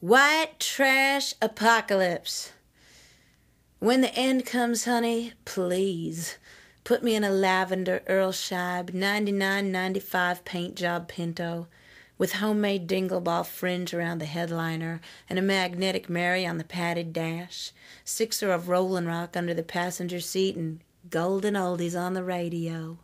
White trash apocalypse. When the end comes, honey, please put me in a lavender Earl Scheib 99.95 paint job Pinto with homemade dingle ball fringe around the headliner and a magnetic Mary on the padded dash, sixer of Rolling Rock under the passenger seat, and golden oldies on the radio.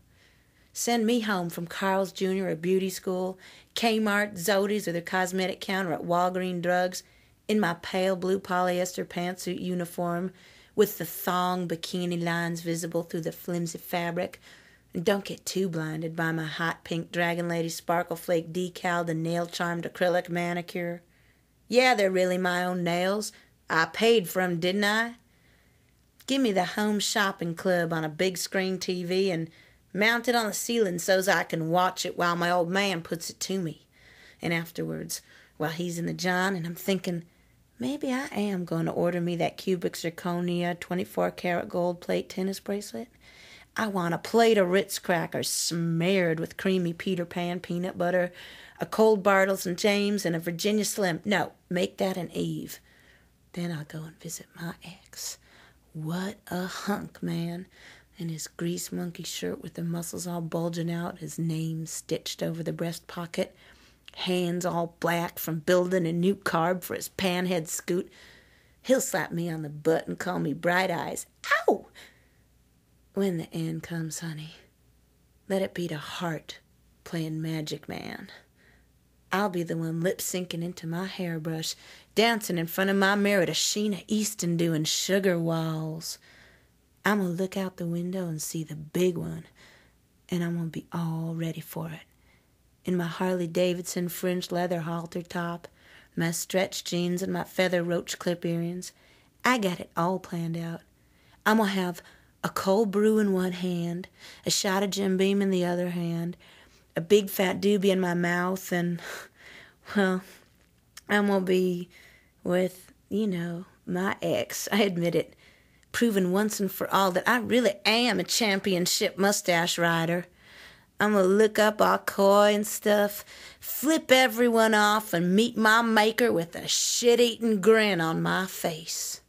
Send me home from Carl's Jr. or beauty school, Kmart, Zody's, or the cosmetic counter at Walgreen Drugs in my pale blue polyester pantsuit uniform with the thong bikini lines visible through the flimsy fabric. And don't get too blinded by my hot pink Dragon Lady Sparkle Flake decaled and nail charmed acrylic manicure. Yeah, they're really my own nails. I paid for 'em, didn't I? Give me the home shopping club on a big screen TV and mount it on the ceiling so's I can watch it while my old man puts it to me. And afterwards, while he's in the john and I'm thinking, maybe I am going to order me that cubic zirconia 24 karat gold plate tennis bracelet. I want a plate of Ritz crackers smeared with creamy Peter Pan peanut butter, a cold Bartles and James, and a Virginia Slim. No, make that an Eve. Then I'll go and visit my ex. What a hunk, man in his grease monkey shirt with the muscles all bulging out, his name stitched over the breast pocket, hands all black from building a new carb for his panhead scoot. He'll slap me on the butt and call me Bright Eyes. Ow! When the end comes, honey, let it be the heart playing Magic Man. I'll be the one lip syncing into my hairbrush, dancing in front of my mirror to Sheena Easton doing sugar walls. I'm going to look out the window and see the big one, and I'm going to be all ready for it. In my Harley Davidson fringed leather halter top, my stretch jeans, and my feather roach clip earrings, I got it all planned out. I'm going to have a cold brew in one hand, a shot of Jim Beam in the other hand, a big fat doobie in my mouth, and, well, I'm going to be with, you know, my ex. I admit it proven once and for all that I really am a championship mustache rider. I'm gonna look up all coy and stuff, flip everyone off, and meet my maker with a shit eating grin on my face.